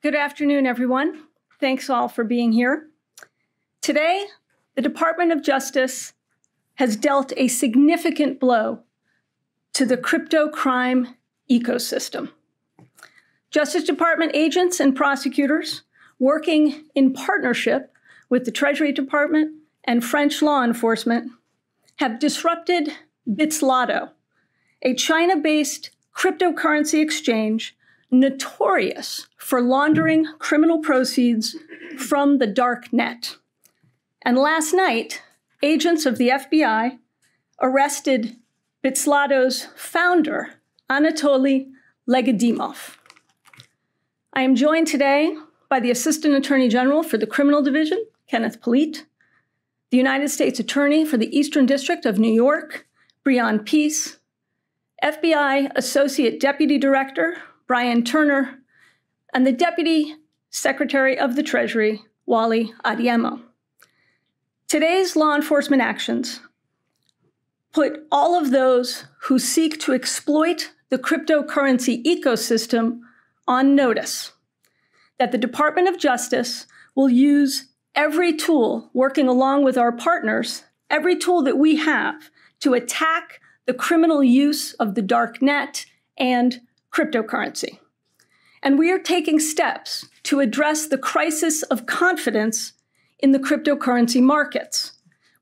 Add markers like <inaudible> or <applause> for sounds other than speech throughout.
Good afternoon, everyone. Thanks all for being here. Today, the Department of Justice has dealt a significant blow to the crypto crime ecosystem. Justice Department agents and prosecutors, working in partnership with the Treasury Department and French law enforcement, have disrupted Bitzlato, a China based cryptocurrency exchange notorious for laundering criminal proceeds from the dark net. And last night, agents of the FBI arrested Bitzlato's founder, Anatoly Legkodymov. I am joined today by the Assistant Attorney General for the Criminal Division, Kenneth Polite, the United States Attorney for the Eastern District of New York, Breon Peace, FBI Associate Deputy Director, Brian Turner, and the Deputy Secretary of the Treasury, Wally Adeyemo. Today's law enforcement actions put all of those who seek to exploit the cryptocurrency ecosystem on notice that the Department of Justice will use every tool working along with our partners, every tool that we have to attack the criminal use of the dark net and cryptocurrency. And we are taking steps to address the crisis of confidence in the cryptocurrency markets,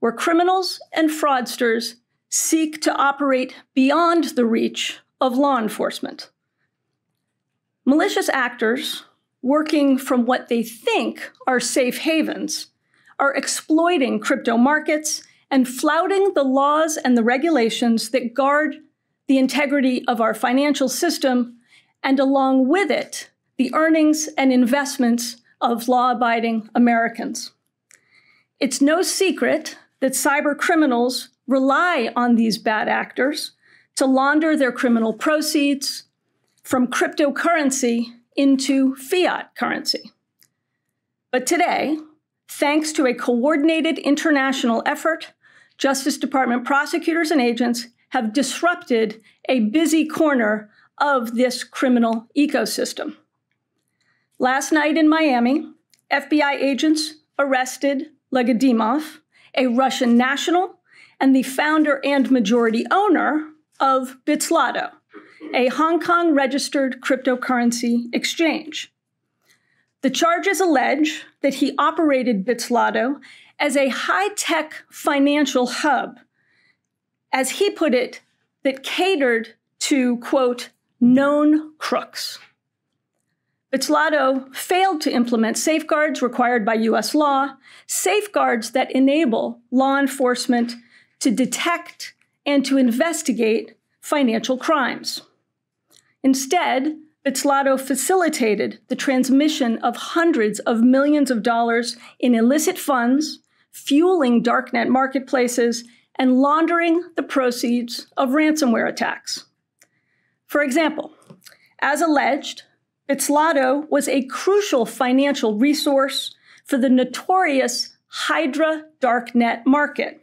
where criminals and fraudsters seek to operate beyond the reach of law enforcement. Malicious actors, working from what they think are safe havens, are exploiting crypto markets and flouting the laws and the regulations that guard the integrity of our financial system, and along with it, the earnings and investments of law abiding Americans. It's no secret that cyber criminals rely on these bad actors to launder their criminal proceeds from cryptocurrency into fiat currency. But today, thanks to a coordinated international effort, Justice Department prosecutors and agents have disrupted a busy corner of this criminal ecosystem. Last night in Miami, FBI agents arrested Legkodymov, a Russian national and the founder and majority owner of Bitzlato, a Hong Kong registered cryptocurrency exchange. The charges allege that he operated Bitzlato as a high tech financial hub, as he put it, that catered to, quote, known crooks. Bitzlato failed to implement safeguards required by US law, safeguards that enable law enforcement to detect and to investigate financial crimes. Instead, Bitzlato facilitated the transmission of hundreds of millions of dollars in illicit funds, fueling darknet marketplaces, and laundering the proceeds of ransomware attacks. For example, as alleged, Bitzlato was a crucial financial resource for the notorious Hydra darknet market,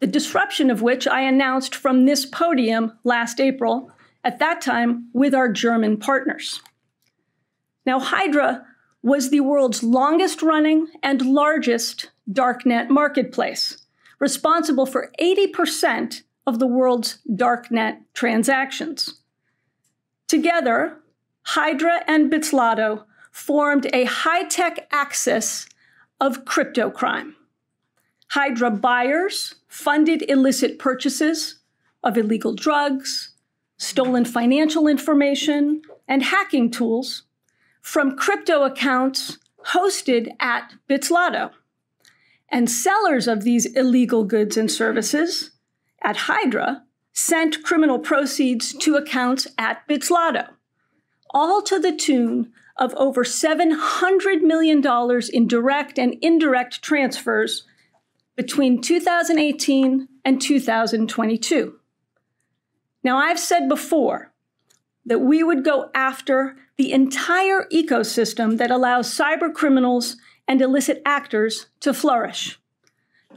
the disruption of which I announced from this podium last April, at that time with our German partners. Now, Hydra was the world's longest running and largest darknet marketplace, responsible for 80% of the world's darknet transactions. Together, Hydra and Bitzlato formed a high tech axis of crypto crime. Hydra buyers funded illicit purchases of illegal drugs, stolen financial information, and hacking tools from crypto accounts hosted at Bitzlato. And sellers of these illegal goods and services at Hydra sent criminal proceeds to accounts at Bitzlato, all to the tune of over $700 million in direct and indirect transfers between 2018 and 2022. Now, I've said before that we would go after the entire ecosystem that allows cyber criminals and illicit actors to flourish.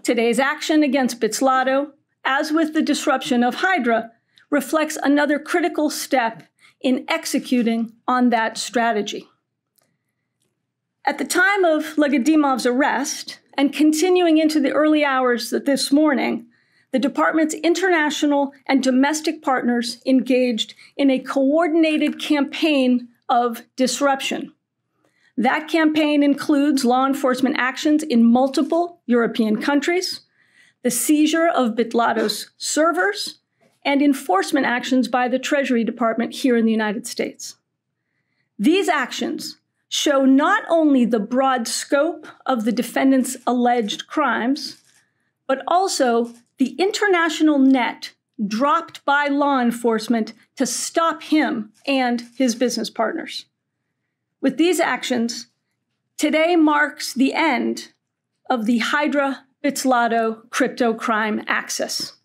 Today's action against Bitzlato, as with the disruption of Hydra, reflects another critical step in executing on that strategy. At the time of Legkodymov's arrest, and continuing into the early hours this morning, the department's international and domestic partners engaged in a coordinated campaign of disruption. That campaign includes law enforcement actions in multiple European countries, the seizure of Bitzlato's servers, and enforcement actions by the Treasury Department here in the United States. These actions show not only the broad scope of the defendant's alleged crimes, but also the international net dropped by law enforcement to stop him and his business partners. With these actions, today marks the end of the Hydra Bitzlato crypto crime axis.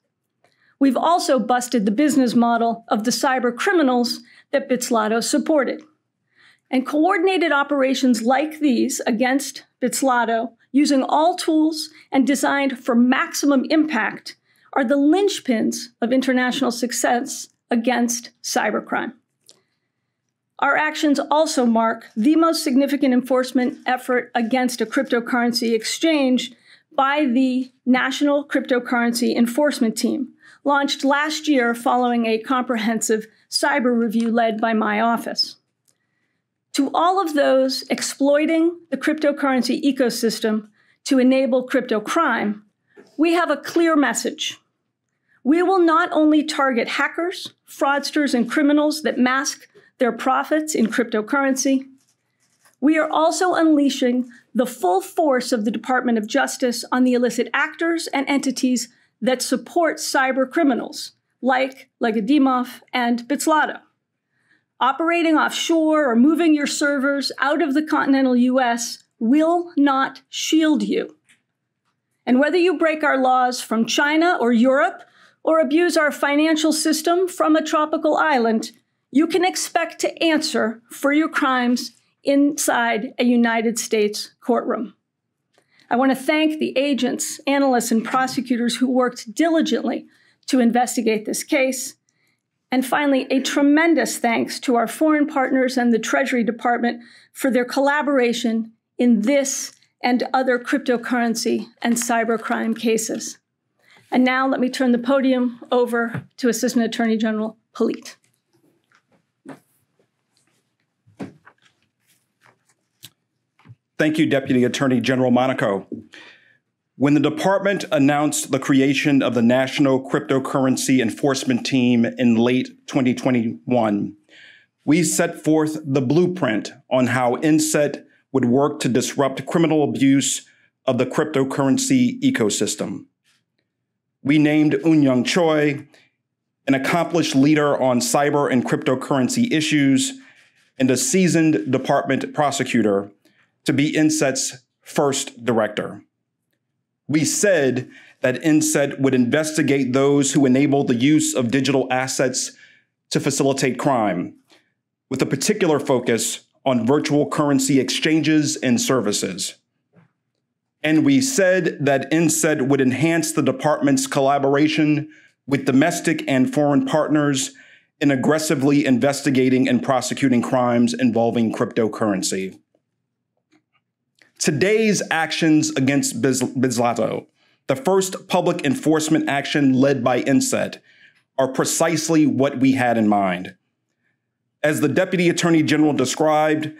We've also busted the business model of the cyber criminals that Bitzlato supported. And coordinated operations like these against Bitzlato, using all tools and designed for maximum impact, are the linchpins of international success against cybercrime. Our actions also mark the most significant enforcement effort against a cryptocurrency exchange by the National Cryptocurrency Enforcement Team, launched last year following a comprehensive cyber review led by my office. To all of those exploiting the cryptocurrency ecosystem to enable crypto crime, we have a clear message. We will not only target hackers, fraudsters, and criminals that mask their profits in cryptocurrency, we are also unleashing the full force of the Department of Justice on the illicit actors and entities that support cyber criminals like Legkodymov and Bitzlato operating offshore or moving your servers out of the continental US will not shield you. And whether you break our laws from China or Europe or abuse our financial system from a tropical island, you can expect to answer for your crimes inside a United States courtroom. I want to thank the agents, analysts, and prosecutors who worked diligently to investigate this case and finally, a tremendous thanks to our foreign partners and the Treasury Department for their collaboration in this and other cryptocurrency and cybercrime cases. And now let me turn the podium over to Assistant Attorney General Polite. Thank you, Deputy Attorney General Monaco. When the department announced the creation of the National Cryptocurrency Enforcement Team in late 2021, we set forth the blueprint on how NCET would work to disrupt criminal abuse of the cryptocurrency ecosystem. We named Eunyoung Choi, an accomplished leader on cyber and cryptocurrency issues, and a seasoned department prosecutor to be NCET's first director we said that NCET would investigate those who enable the use of digital assets to facilitate crime, with a particular focus on virtual currency exchanges and services. And we said that NCET would enhance the department's collaboration with domestic and foreign partners in aggressively investigating and prosecuting crimes involving cryptocurrency. Today's actions against Biz- Bitzlato, the first public enforcement action led by NCET, are precisely what we had in mind. As the Deputy Attorney General described,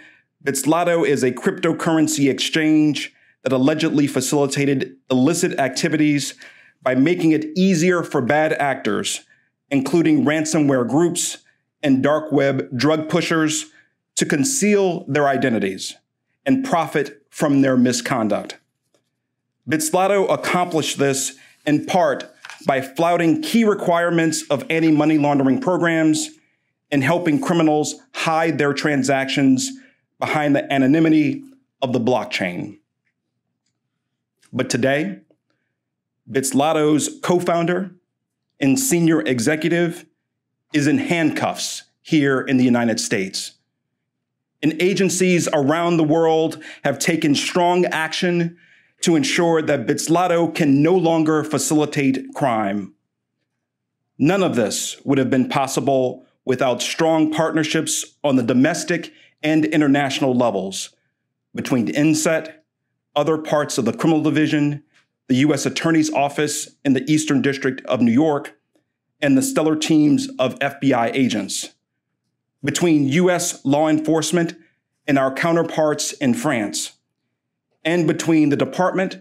Bitzlato is a cryptocurrency exchange that allegedly facilitated illicit activities by making it easier for bad actors, including ransomware groups and dark web drug pushers, to conceal their identities and profit from their misconduct. Bitzlato accomplished this in part by flouting key requirements of anti money laundering programs and helping criminals hide their transactions behind the anonymity of the blockchain. But today, Bitzlato's co founder and senior executive is in handcuffs here in the United States and agencies around the world have taken strong action to ensure that Bitzlato can no longer facilitate crime. None of this would have been possible without strong partnerships on the domestic and international levels between NCET, other parts of the criminal division, the U.S. Attorney's Office in the Eastern District of New York, and the stellar teams of FBI agents, between U.S. law enforcement and our counterparts in France, and between the department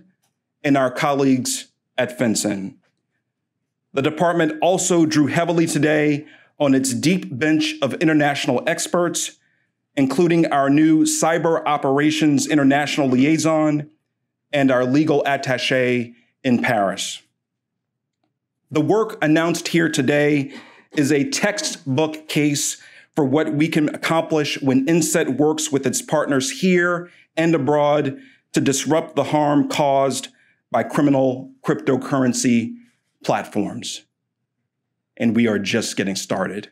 and our colleagues at FinCEN. The department also drew heavily today on its deep bench of international experts, including our new Cyber Operations International Liaison and our legal attache in Paris. The work announced here today is a textbook case for what we can accomplish when NCET works with its partners here and abroad to disrupt the harm caused by criminal cryptocurrency platforms. And we are just getting started.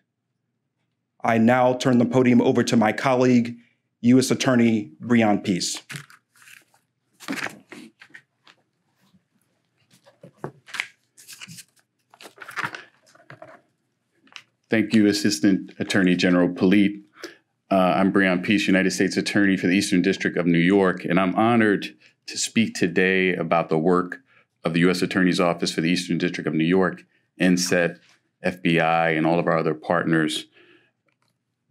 I now turn the podium over to my colleague, U.S. Attorney Breon Peace. Thank you, Assistant Attorney General Polite. Uh, I'm Breon Peace, United States Attorney for the Eastern District of New York, and I'm honored to speak today about the work of the U.S. Attorney's Office for the Eastern District of New York, NCET, FBI, and all of our other partners,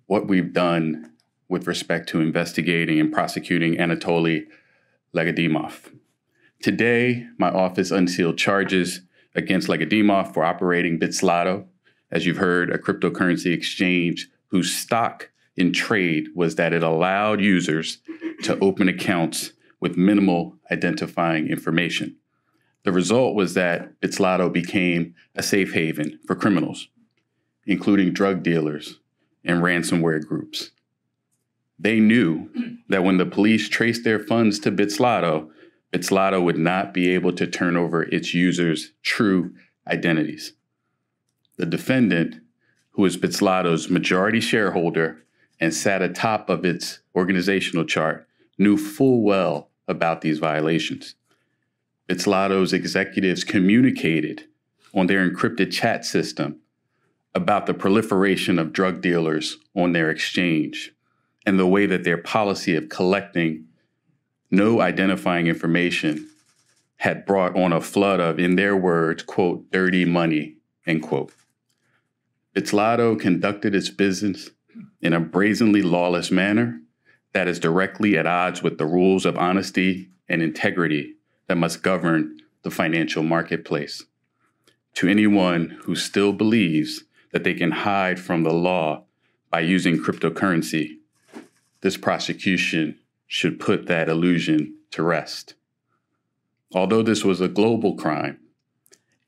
what we've done with respect to investigating and prosecuting Anatoly Legkodymov. Today, my office unsealed charges against Legkodymov for operating Bitzlato, as you've heard, a cryptocurrency exchange whose stock in trade was that it allowed users to open accounts with minimal identifying information. The result was that Bitzlato became a safe haven for criminals, including drug dealers and ransomware groups. They knew that when the police traced their funds to Bitzlato, Bitzlato would not be able to turn over its users' true identities. The defendant, who is Bitzlato's majority shareholder and sat atop of its organizational chart, knew full well about these violations. Bitzlato's executives communicated on their encrypted chat system about the proliferation of drug dealers on their exchange and the way that their policy of collecting no identifying information had brought on a flood of, in their words, quote, dirty money, end quote. Bitzlato conducted its business in a brazenly lawless manner that is directly at odds with the rules of honesty and integrity that must govern the financial marketplace. To anyone who still believes that they can hide from the law by using cryptocurrency, this prosecution should put that illusion to rest. Although this was a global crime,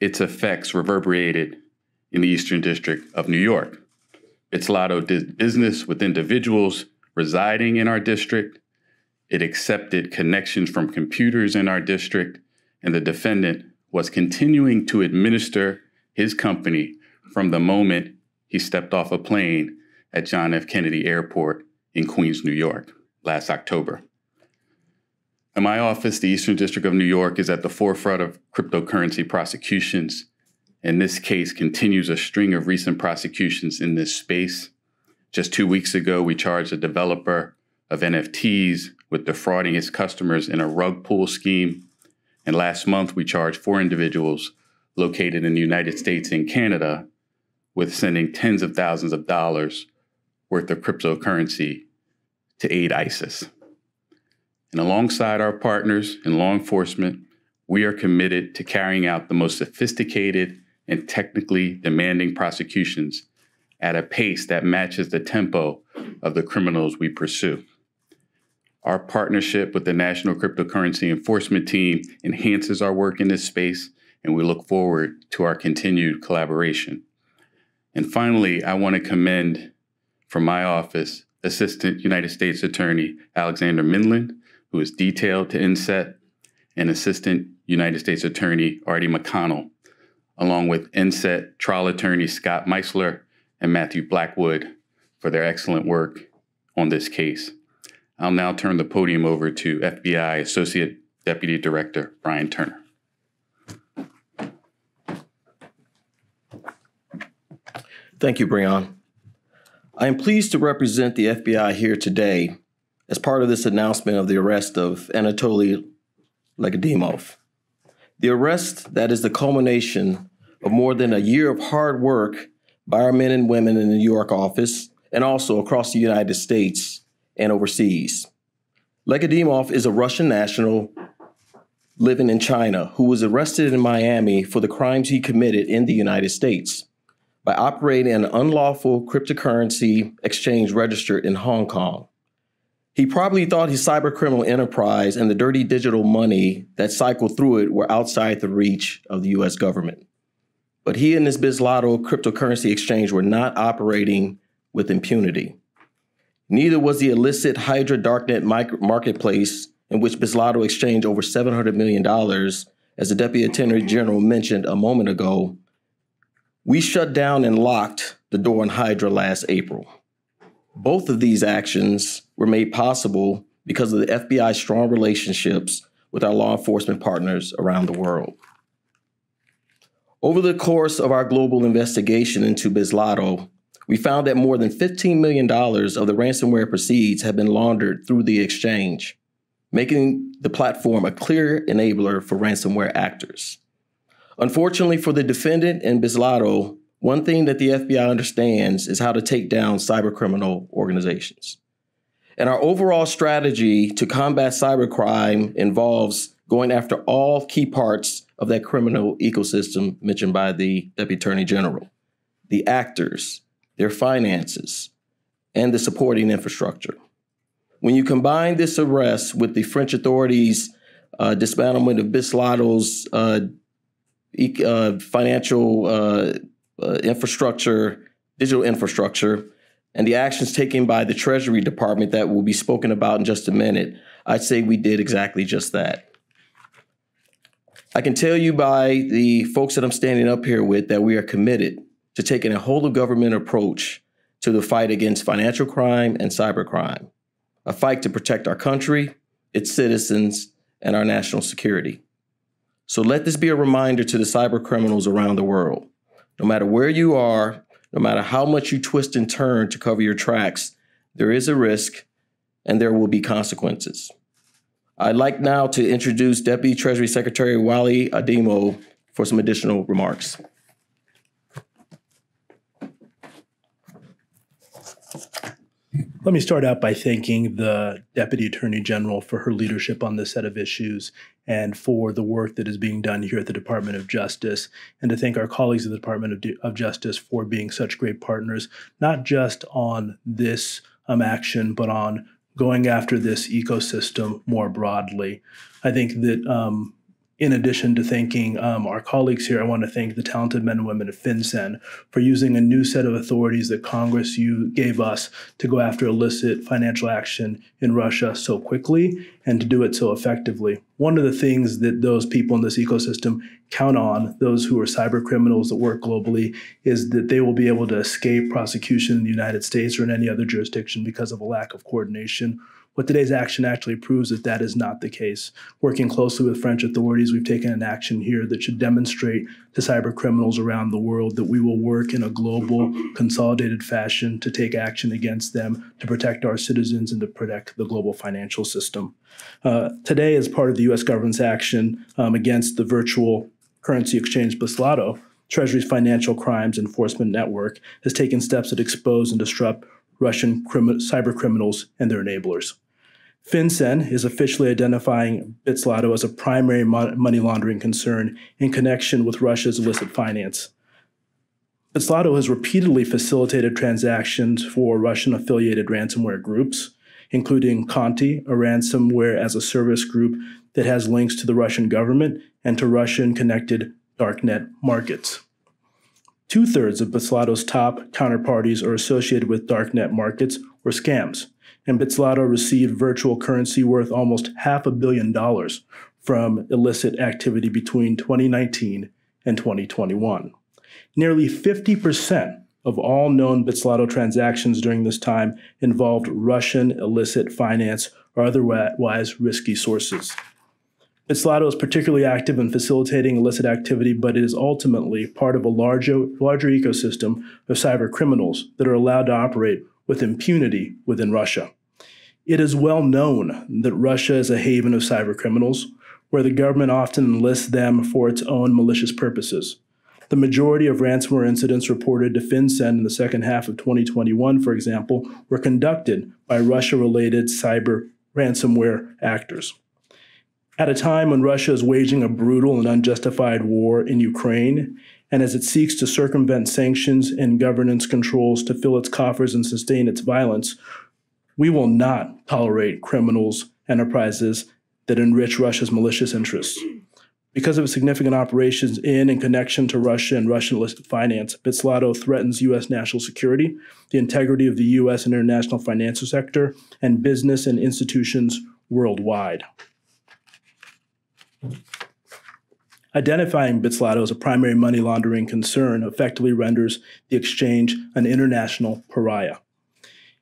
its effects reverberated in the Eastern District of New York. Bitzlato did business with individuals residing in our district. It accepted connections from computers in our district, and the defendant was continuing to administer his company from the moment he stepped off a plane at John F. Kennedy Airport in Queens, New York, last October. In my office, the Eastern District of New York is at the forefront of cryptocurrency prosecutions and this case continues a string of recent prosecutions in this space. Just two weeks ago, we charged a developer of NFTs with defrauding his customers in a rug pull scheme. And last month, we charged four individuals located in the United States and Canada with sending tens of thousands of dollars worth of cryptocurrency to aid ISIS. And alongside our partners in law enforcement, we are committed to carrying out the most sophisticated and technically demanding prosecutions at a pace that matches the tempo of the criminals we pursue. Our partnership with the National Cryptocurrency Enforcement Team enhances our work in this space, and we look forward to our continued collaboration. And finally, I want to commend from my office Assistant United States Attorney Alexander Mindlin, who is detailed to NCET, and Assistant United States Attorney Artie McConnell, along with NCET trial attorney Scott Meisler and Matthew Blackwood for their excellent work on this case. I'll now turn the podium over to FBI Associate Deputy Director Brian Turner. Thank you, Breon. I am pleased to represent the FBI here today as part of this announcement of the arrest of Anatoly Legkodymov. The arrest that is the culmination of more than a year of hard work by our men and women in the New York office and also across the United States and overseas. Legkodymov is a Russian national living in China who was arrested in Miami for the crimes he committed in the United States by operating an unlawful cryptocurrency exchange registered in Hong Kong. He probably thought his cybercriminal enterprise and the dirty digital money that cycled through it were outside the reach of the US government. But he and his Bitzlato cryptocurrency exchange were not operating with impunity. Neither was the illicit Hydra Darknet marketplace in which Bitzlato exchanged over $700 million, as the Deputy Attorney General mentioned a moment ago. We shut down and locked the door on Hydra last April. Both of these actions were made possible because of the FBI's strong relationships with our law enforcement partners around the world. Over the course of our global investigation into Bitzlato, we found that more than $15 million of the ransomware proceeds have been laundered through the exchange, making the platform a clear enabler for ransomware actors. Unfortunately for the defendant and Bitzlato, one thing that the FBI understands is how to take down cybercriminal organizations. And our overall strategy to combat cybercrime involves going after all key parts of that criminal ecosystem mentioned by the Deputy Attorney General the actors, their finances, and the supporting infrastructure. When you combine this arrest with the French authorities' uh, dismantlement of Bitzlato's uh, e- uh, financial uh, uh, infrastructure, digital infrastructure, and the actions taken by the Treasury Department that will be spoken about in just a minute, I'd say we did exactly just that. I can tell you by the folks that I'm standing up here with that we are committed to taking a whole of government approach to the fight against financial crime and cybercrime, a fight to protect our country, its citizens, and our national security. So let this be a reminder to the cyber criminals around the world. No matter where you are, no matter how much you twist and turn to cover your tracks, there is a risk and there will be consequences. I'd like now to introduce Deputy Treasury Secretary Wally Adeyemo for some additional remarks. Let me start out by thanking the Deputy Attorney General for her leadership on this set of issues and for the work that is being done here at the Department of Justice, and to thank our colleagues at the Department of, of Justice for being such great partners, not just on this um, action, but on going after this ecosystem more broadly. I think that um, in addition to thanking um, our colleagues here, I want to thank the talented men and women of FinCEN for using a new set of authorities that Congress you gave us to go after illicit financial action in Russia so quickly and to do it so effectively. One of the things that those people in this ecosystem count on, those who are cyber criminals that work globally, is that they will be able to escape prosecution in the United States or in any other jurisdiction because of a lack of coordination what today's action actually proves is that is not the case. Working closely with French authorities, we've taken an action here that should demonstrate to cyber criminals around the world that we will work in a global, consolidated fashion to take action against them, to protect our citizens, and to protect the global financial system. Uh, today, as part of the U.S. government's action um, against the virtual currency exchange Bitzlato, Treasury's Financial Crimes Enforcement Network has taken steps that expose and disrupt Russian crim- cyber criminals and their enablers. FinCEN is officially identifying Bitzlato as a primary mo- money laundering concern in connection with Russia's illicit finance. Bitzlato has repeatedly facilitated transactions for Russian affiliated ransomware groups, including Conti, a ransomware as a service group that has links to the Russian government and to Russian connected darknet markets. Two thirds of Bitzlato's top counterparties are associated with darknet markets or scams and Bitzlato received virtual currency worth almost half a billion dollars from illicit activity between 2019 and 2021. Nearly 50% of all known Bitzlato transactions during this time involved Russian illicit finance or otherwise risky sources. Bitzlato is particularly active in facilitating illicit activity, but it is ultimately part of a larger, larger ecosystem of cyber criminals that are allowed to operate with impunity within Russia. It is well known that Russia is a haven of cybercriminals, where the government often enlists them for its own malicious purposes. The majority of ransomware incidents reported to FinCEN in the second half of 2021, for example, were conducted by Russia related cyber ransomware actors. At a time when Russia is waging a brutal and unjustified war in Ukraine, and as it seeks to circumvent sanctions and governance controls to fill its coffers and sustain its violence, we will not tolerate criminals enterprises that enrich Russia's malicious interests. Because of its significant operations in and connection to Russia and Russian illicit finance, Bitzlato threatens U.S. national security, the integrity of the U.S. and international financial sector, and business and institutions worldwide. Identifying Bitzlato as a primary money laundering concern effectively renders the exchange an international pariah.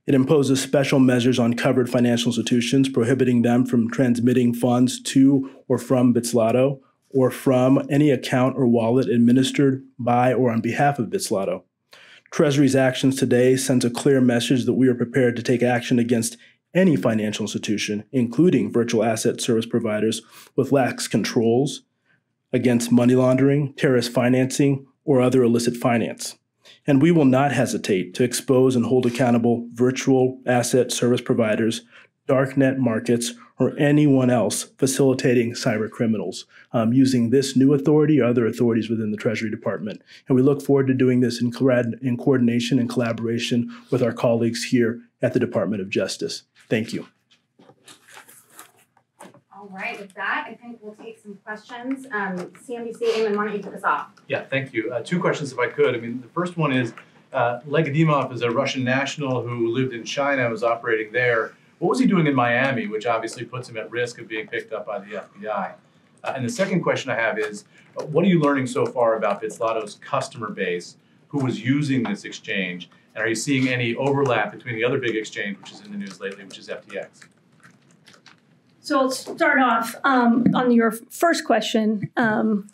It imposes special measures on covered financial institutions, prohibiting them from transmitting funds to or from Bitzlato or from any account or wallet administered by or on behalf of Bitzlato. Treasury's actions today sends a clear message that we are prepared to take action against any financial institution, including virtual asset service providers, with lax controls against money laundering, terrorist financing, or other illicit finance. And we will not hesitate to expose and hold accountable virtual asset service providers, darknet markets, or anyone else facilitating cyber criminals um, using this new authority or other authorities within the Treasury Department. And we look forward to doing this in, in coordination and collaboration with our colleagues here at the Department of Justice. Thank you. All right, with that, I think we'll take some questions. Um, CNBC, Eamon, why don't you kick us off? Yeah, thank you. Uh, two questions, if I could. I mean, the first one is uh, Legkodymov is a Russian national who lived in China and was operating there. What was he doing in Miami, which obviously puts him at risk of being picked up by the FBI? Uh, and the second question I have is, uh, what are you learning so far about Bitzlato's customer base who was using this exchange? And are you seeing any overlap between the other big exchange, which is in the news lately, which is FTX? So I'll start off um, on your first question. Um,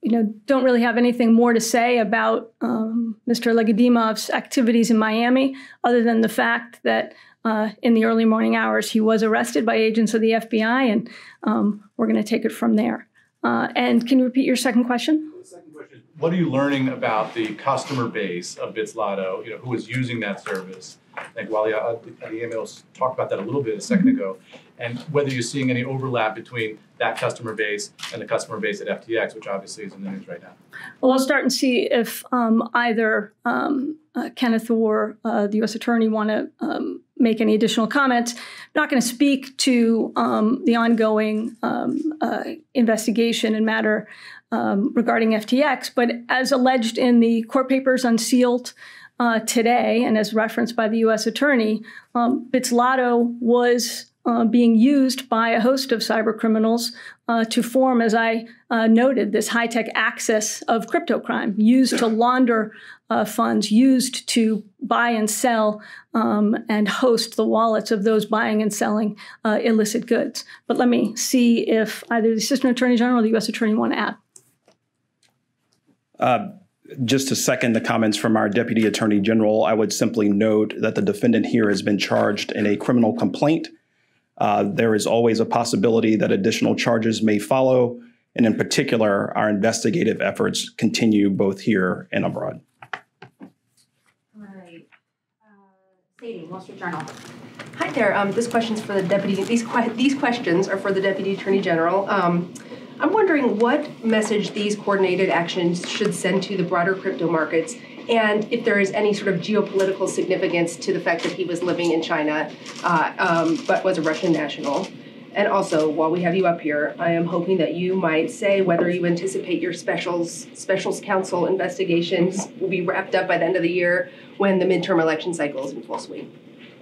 you know, don't really have anything more to say about um, Mr. Legkodymov's activities in Miami, other than the fact that uh, in the early morning hours, he was arrested by agents of the FBI, and um, we're going to take it from there. Uh, and can you repeat your second question? Second question what are you learning about the customer base of Bitzlato, you know, who is using that service? I think Wally uh, Adeyemo's talked about that a little bit a second ago, and whether you're seeing any overlap between that customer base and the customer base at FTX, which obviously is in the news right now. Well, I'll start and see if um, either um, uh, Kenneth or uh, the U.S. Attorney want to um, make any additional comments. I'm not going to speak to um, the ongoing um, uh, investigation and matter um, regarding FTX, but as alleged in the court papers unsealed uh, today and as referenced by the U.S. Attorney, um, Bitzlato was uh, being used by a host of cyber criminals uh, to form, as I uh, noted, this high tech axis of crypto crime used to launder uh, funds, used to buy and sell um, and host the wallets of those buying and selling uh, illicit goods. But let me see if either the Assistant Attorney General or the U.S. Attorney want to add. Just to second the comments from our Deputy Attorney General, I would simply note that the defendant here has been charged in a criminal complaint uh, there is always a possibility that additional charges may follow, and in particular, our investigative efforts continue both here and abroad. All right. Uh, Sadie, Wall Street Journal. Hi there. Um, this question's for the deputy. These que- these questions are for the deputy attorney general. Um, I'm wondering what message these coordinated actions should send to the broader crypto markets and if there is any sort of geopolitical significance to the fact that he was living in China uh, um, but was a Russian national. And also, while we have you up here, I am hoping that you might say whether you anticipate your specials specials counsel investigations will be wrapped up by the end of the year when the midterm election cycle is in full swing.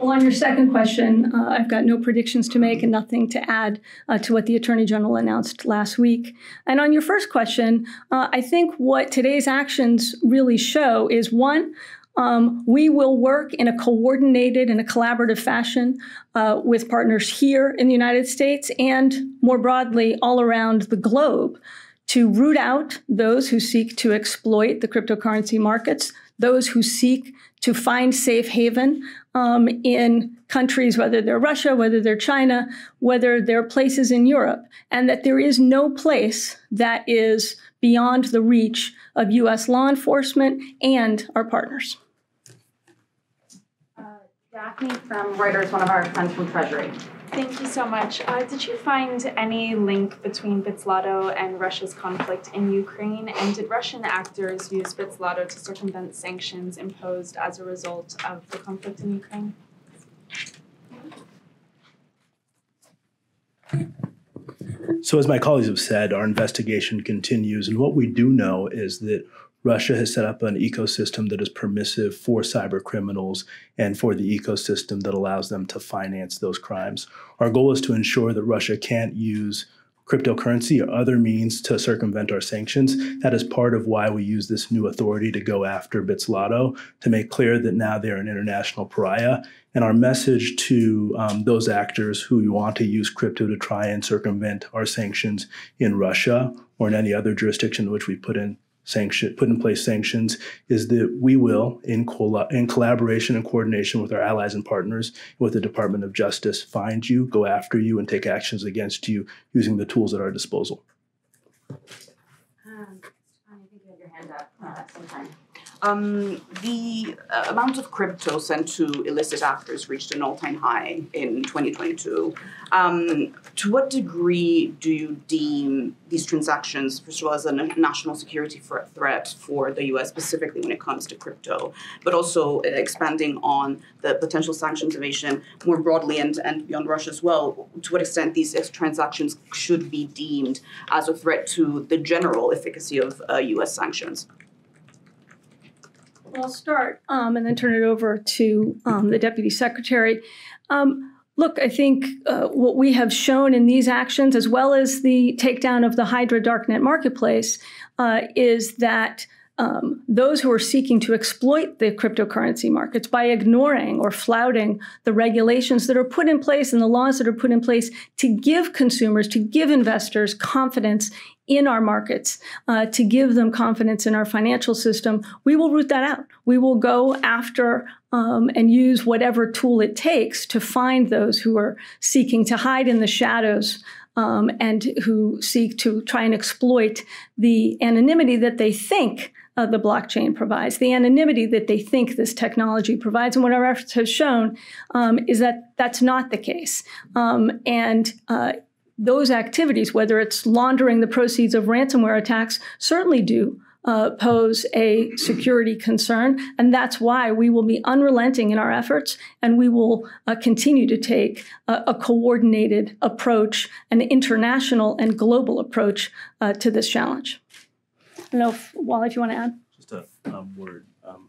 Well, on your second question, uh, I've got no predictions to make and nothing to add uh, to what the Attorney General announced last week. And on your first question, uh, I think what today's actions really show is one, um, we will work in a coordinated and a collaborative fashion uh, with partners here in the United States and more broadly all around the globe to root out those who seek to exploit the cryptocurrency markets, those who seek to find safe haven um, in countries, whether they're Russia, whether they're China, whether they're places in Europe, and that there is no place that is beyond the reach of US law enforcement and our partners. Uh, Daphne from Reuters, one of our friends from Treasury. Thank you so much. Uh, did you find any link between Bitzlato and Russia's conflict in Ukraine? And did Russian actors use Bitzlato to circumvent sanctions imposed as a result of the conflict in Ukraine? So, as my colleagues have said, our investigation continues. And what we do know is that Russia has set up an ecosystem that is permissive for cyber criminals and for the ecosystem that allows them to finance those crimes. Our goal is to ensure that Russia can't use cryptocurrency or other means to circumvent our sanctions. That is part of why we use this new authority to go after Bitzlato to make clear that now they're an international pariah. And our message to um, those actors who want to use crypto to try and circumvent our sanctions in Russia or in any other jurisdiction in which we put in sanction put in place sanctions is that we will in, in collaboration and coordination with our allies and partners with the department of justice find you go after you and take actions against you using the tools at our disposal um, I think you your hand up. Um, the uh, amount of crypto sent to illicit actors reached an all time high in 2022. Um, to what degree do you deem these transactions, first of all, as a national security threat for the US, specifically when it comes to crypto, but also expanding on the potential sanctions evasion more broadly and, and beyond Russia as well? To what extent these transactions should be deemed as a threat to the general efficacy of uh, US sanctions? I'll start um, and then turn it over to um, the Deputy Secretary. Um, look, I think uh, what we have shown in these actions, as well as the takedown of the Hydra Darknet marketplace, uh, is that um, those who are seeking to exploit the cryptocurrency markets by ignoring or flouting the regulations that are put in place and the laws that are put in place to give consumers, to give investors confidence in our markets, uh, to give them confidence in our financial system, we will root that out. We will go after um, and use whatever tool it takes to find those who are seeking to hide in the shadows um, and who seek to try and exploit the anonymity that they think uh, the blockchain provides, the anonymity that they think this technology provides. And what our efforts have shown um, is that that's not the case. Um, and uh, those activities, whether it's laundering the proceeds of ransomware attacks, certainly do uh, pose a security concern. And that's why we will be unrelenting in our efforts and we will uh, continue to take a, a, coordinated approach, an international and global approach uh, to this challenge. Don't know if, Wally, if you want to add. Just a um, word. Um,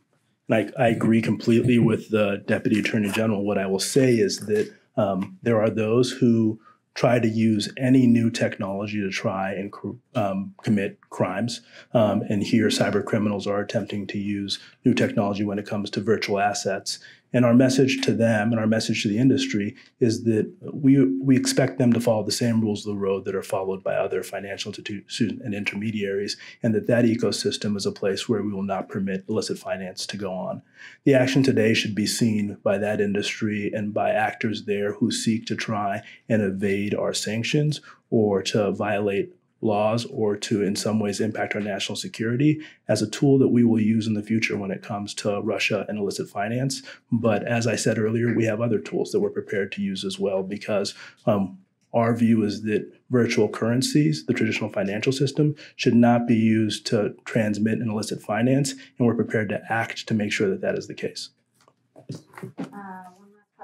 I, I, agree completely with the Deputy Attorney General. What I will say is that um, there are those who try to use any new technology to try and um, commit crimes. Um, and here, cyber criminals are attempting to use new technology when it comes to virtual assets. And our message to them and our message to the industry is that we, we expect them to follow the same rules of the road that are followed by other financial institutions and intermediaries, and that that ecosystem is a place where we will not permit illicit finance to go on. The action today should be seen by that industry and by actors there who seek to try and evade our sanctions or to violate laws or to in some ways impact our national security as a tool that we will use in the future when it comes to Russia and illicit finance. But as I said earlier, we have other tools that we're prepared to use as well because um, our view is that virtual currencies, the traditional financial system, should not be used to transmit an illicit finance, and we're prepared to act to make sure that that is the case. Uh,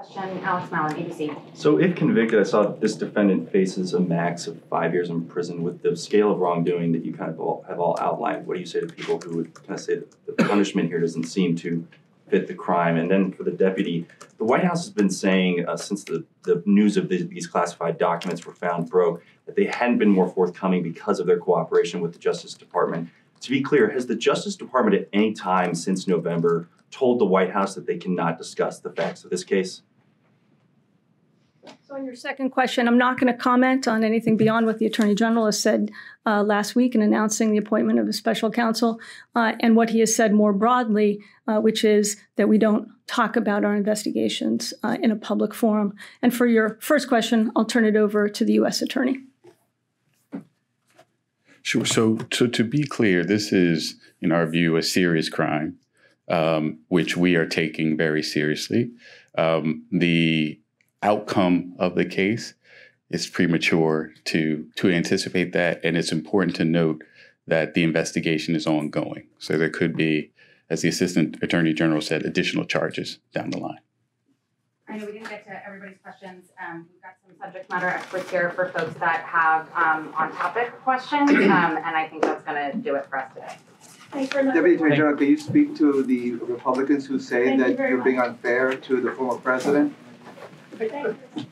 Question, Alex Mallin, ABC. So if convicted, I saw this defendant faces a max of five years in prison with the scale of wrongdoing that you kind of all, have all outlined. What do you say to people who would kind of say that the punishment here doesn't seem to fit the crime? And then for the deputy, the White House has been saying uh, since the, the news of these, these classified documents were found broke that they hadn't been more forthcoming because of their cooperation with the Justice Department. To be clear, has the Justice Department at any time since November told the White House that they cannot discuss the facts of this case? So on your second question, I'm not going to comment on anything beyond what the Attorney General has said uh, last week in announcing the appointment of a special counsel uh, and what he has said more broadly, uh, which is that we don't talk about our investigations uh, in a public forum. And for your first question, I'll turn it over to the U.S. Attorney. Sure. So, so to be clear, this is, in our view, a serious crime, um, which we are taking very seriously. Um, the outcome of the case is premature to to anticipate that, and it's important to note that the investigation is ongoing. So there could be, as the Assistant Attorney General said, additional charges down the line. I know we didn't get to everybody's questions. Um, we've got some subject matter experts here for folks that have um, on topic questions, <clears throat> um, and I think that's going to do it for us today. Deputy Attorney General, can you speak to the Republicans who say Thank that very you're being unfair to the former president? Thank you.